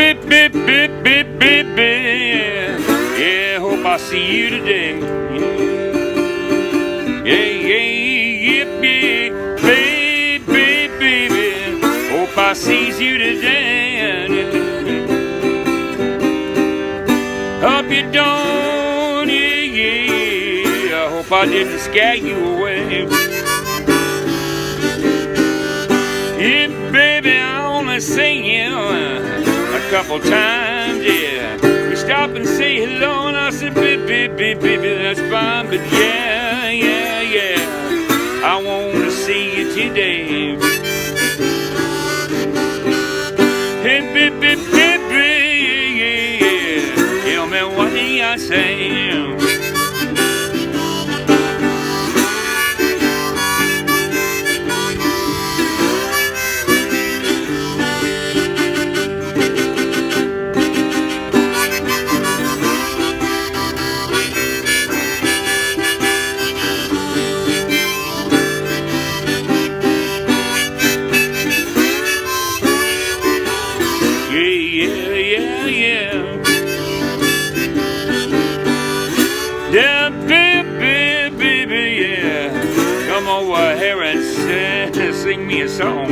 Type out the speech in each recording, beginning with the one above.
beep, beep, beep, beep, beep, beep. Yeah, hope I see you today. Yeah, yeah, yeah, yeah, baby, baby. baby. Hope I see you today. Hope you don't, yeah, yeah. I hope I didn't scare you away. Couple times, yeah. You stop and say hello, and I said, baby, baby, baby, that's fine, but yeah, yeah, yeah. I want to see you today. Hey, baby, baby, yeah, yeah. Tell me what I say. Over here and sing, me a song.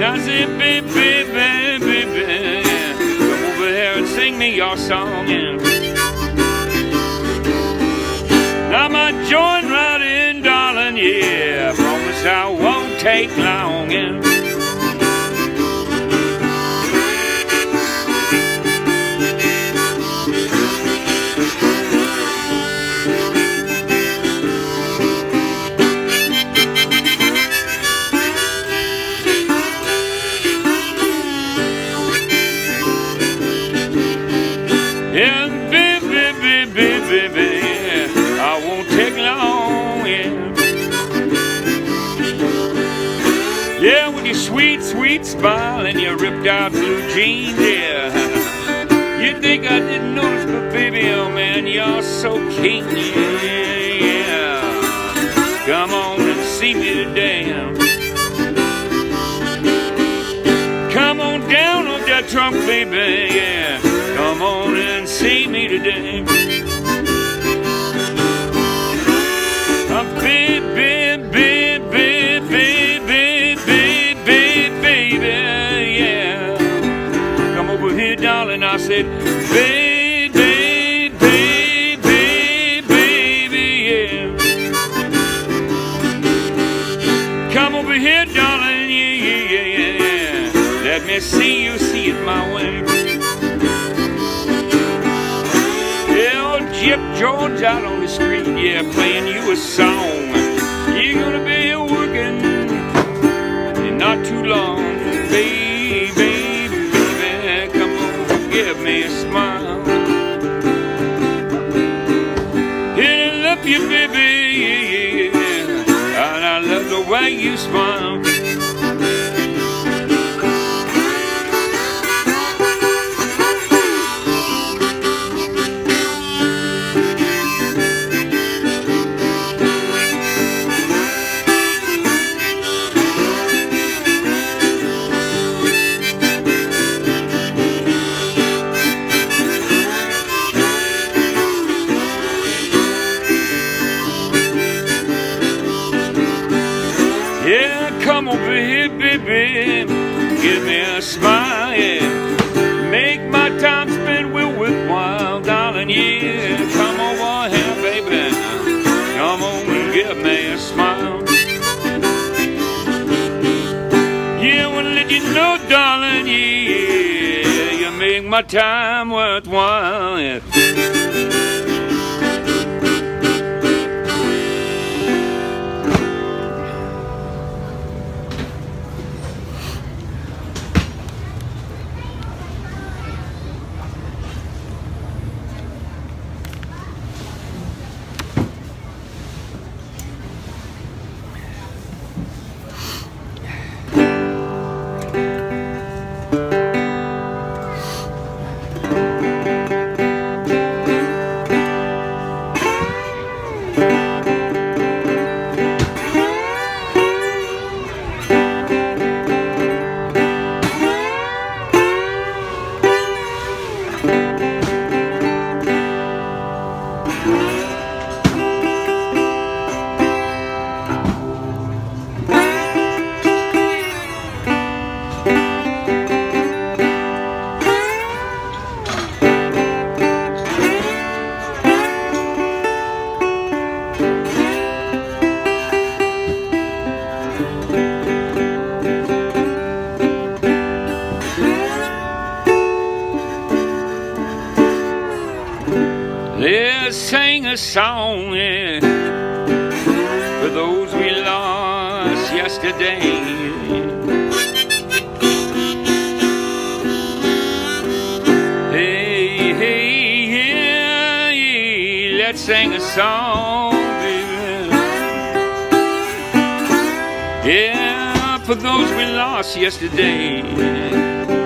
Now say, baby, baby, baby. Come over here and sing me your song. Now my joint right in, darling, yeah. Promise I won't take long, baby, baby, I won't take long, yeah. Yeah, with your sweet, sweet smile and your ripped out blue jeans, yeah. You think I didn't notice, but baby, oh man, you're so keen, yeah, yeah. Come on and see me today. Come on down on that trunk, baby, yeah. Come on and see me today. Here, darling. I said, baby, baby, baby, yeah. Come over here, darling. Yeah, yeah, yeah, yeah. Let me see you see it my way. Yeah, old Jeff Joad out on the street, yeah, playing you a song. You're gonna be working in not too long, baby. Give me a smile. And I love you, baby, yeah, yeah. And I love the way you smile. Smile. Yeah, I wanna let you know, darling, yeah. You make my time worthwhile, yeah. Let's sing a song yeah, for those we lost yesterday. Hey, hey, yeah, yeah, let's sing a song, baby. Yeah, for those we lost yesterday.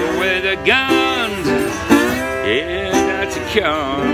Away the guns? Yeah, that's a cure.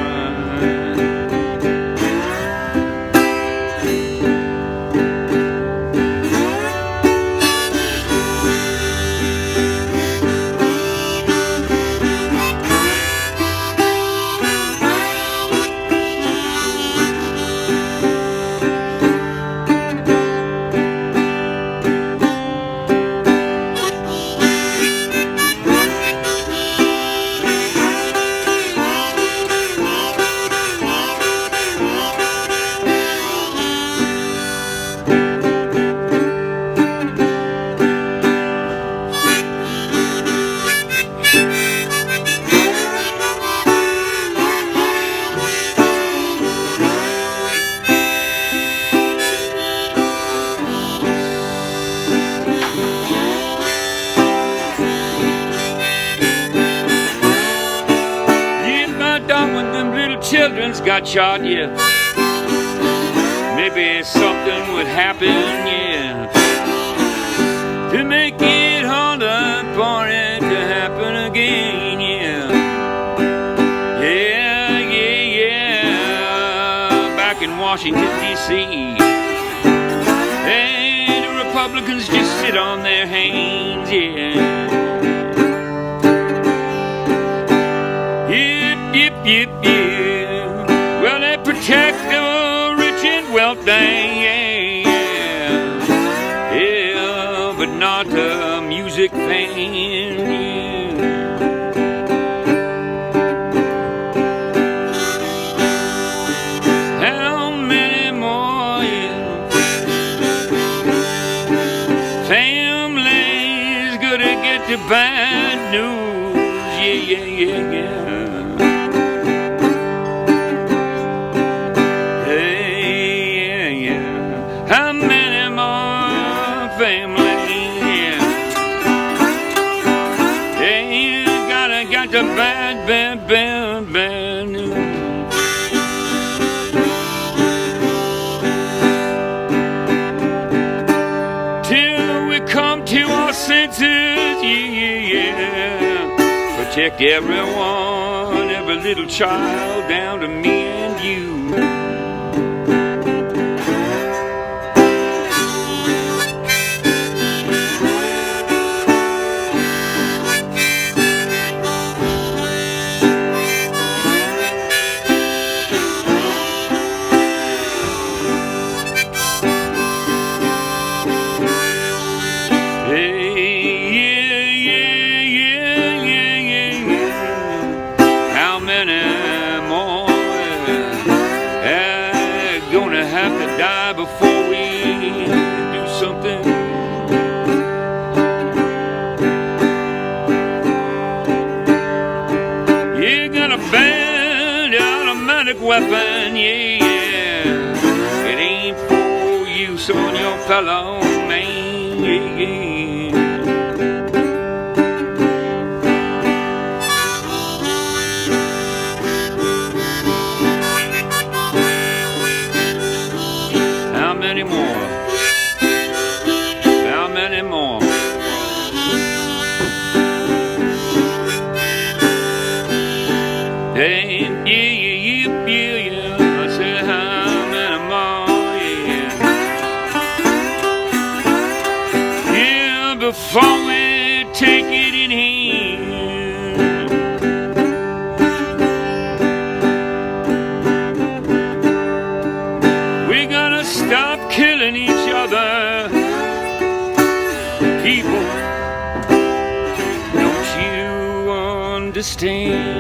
Shot, yeah. Maybe something would happen, yeah. To make it harder for it to happen again, yeah. Yeah, yeah, yeah. Back in Washington, D.C. And the Republicans just sit on their hands, yeah. Get the bad news? Yeah, yeah, yeah, yeah. Protect everyone, every little child, down to me on your fellow man, 16.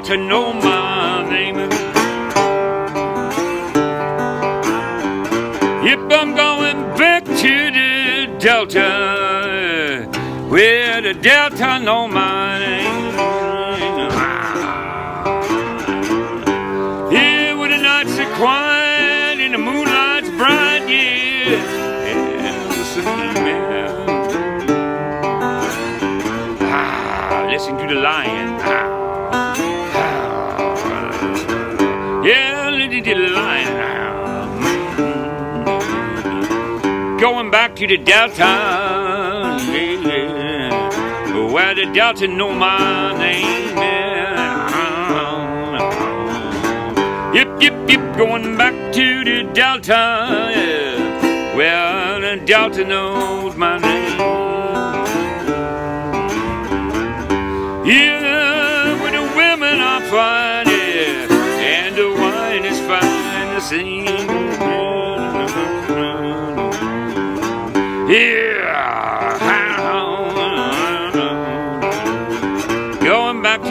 The Delta know my name. Yep, I'm going back to the Delta, where the Delta know my name. Back to the Delta, yeah, where the Delta know my name. Yep, yep, yep, going back to the Delta, yeah, where the Delta knows my name.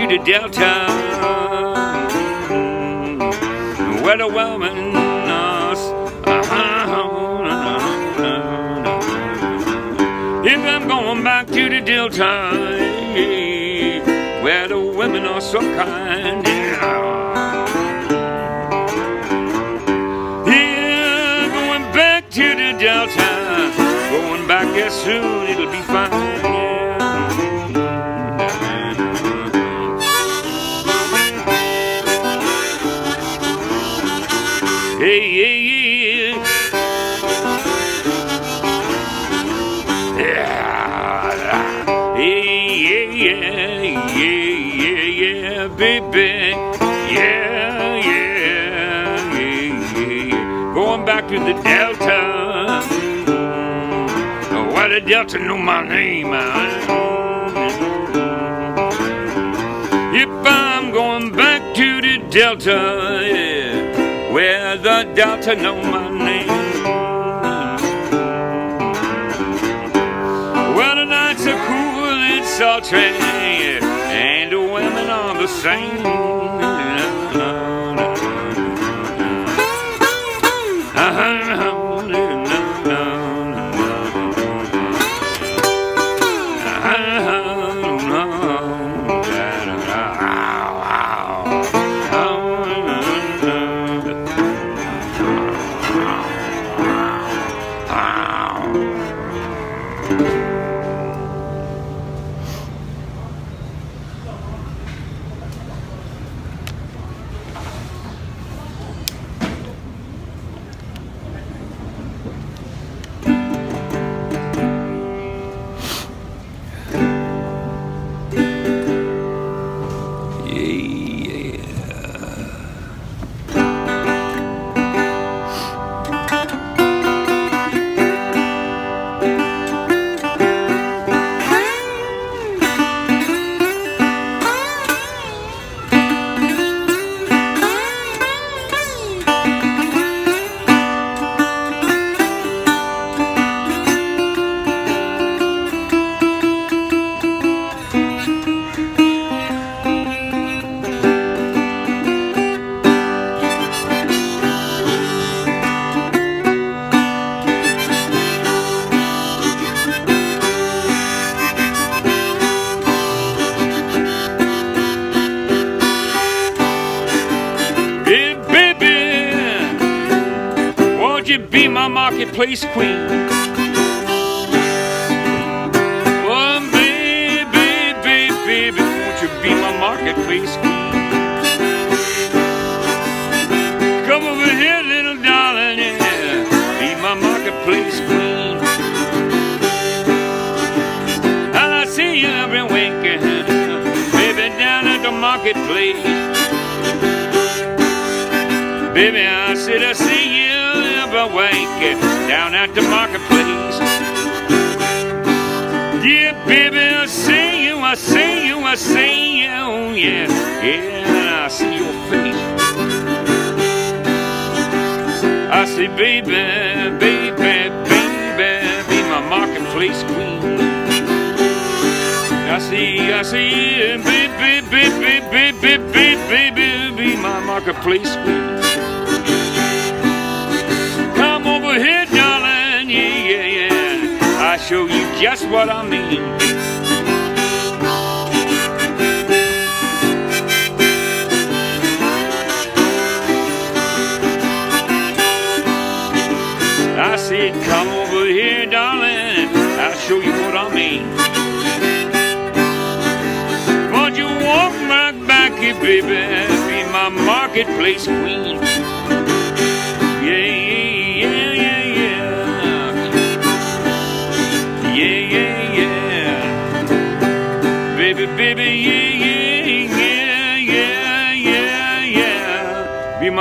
To Delta, where the woman knows. If I'm going back to the Delta, where the women are so kind. Yeah, going back to the Delta. Going back there soon, it'll be fine. The Delta. Why the Delta know my name? If I'm going back to the Delta, yeah, where the Delta know my name. Well, the nights are cool and sultry, and the women are the same. Marketplace queen. Oh, baby, baby, baby, won't you be my marketplace queen? Come over here, little darling, yeah, uh, be my marketplace queen. And I see you every weekend, baby, down at the marketplace. Baby, I said I see you every week down at the marketplace. Yeah, baby, I see you, I see you, I see you, yeah, yeah, I see your face. I say, baby, baby, baby, be my marketplace queen. I see, I see, baby, baby, baby, baby, baby, be my marketplace queen. Just what I mean. I said, come over here, darling, I'll show you what I mean. Won't you walk right back here, baby, be my marketplace queen.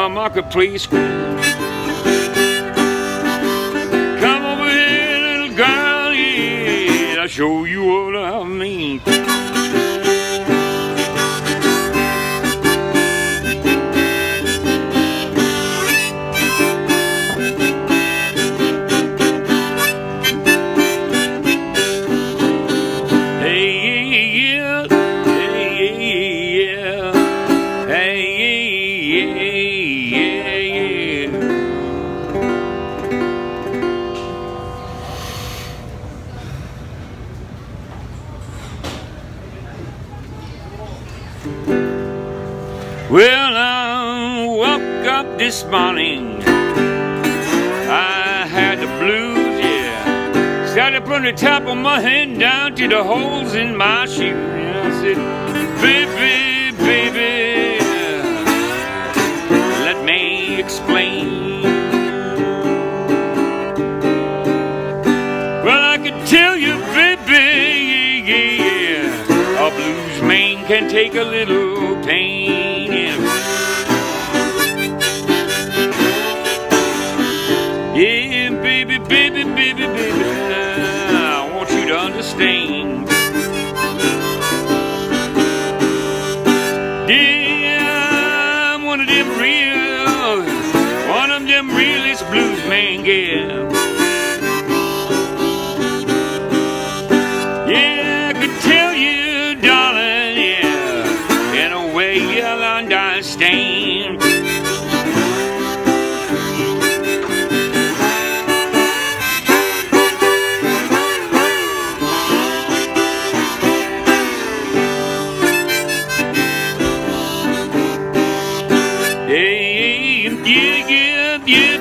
My marketplace. Come over here, little girl, yeah, I'll show you this morning. I had the blues, yeah. Up on the top of my head down to the holes in my shoe. And I said, baby, baby,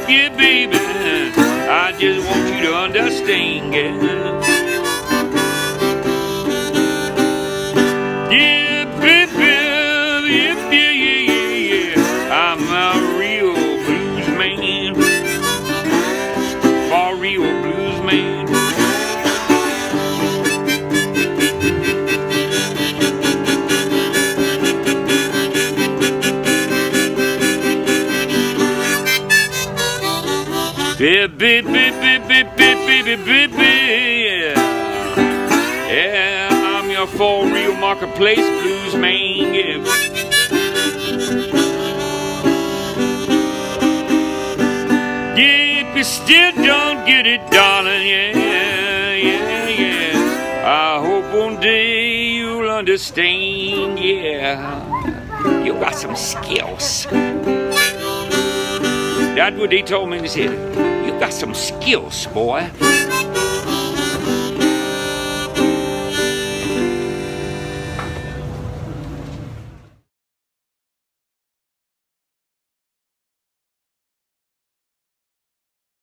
yeah, yeah, baby. I just want you to understand, girl. Yeah, I'm your for real marketplace blues man. Yeah, if you still don't get it, darling, yeah, yeah, yeah. I hope one day you'll understand, yeah. You got some skills. That's what they told me. They said, you got some skills, boy.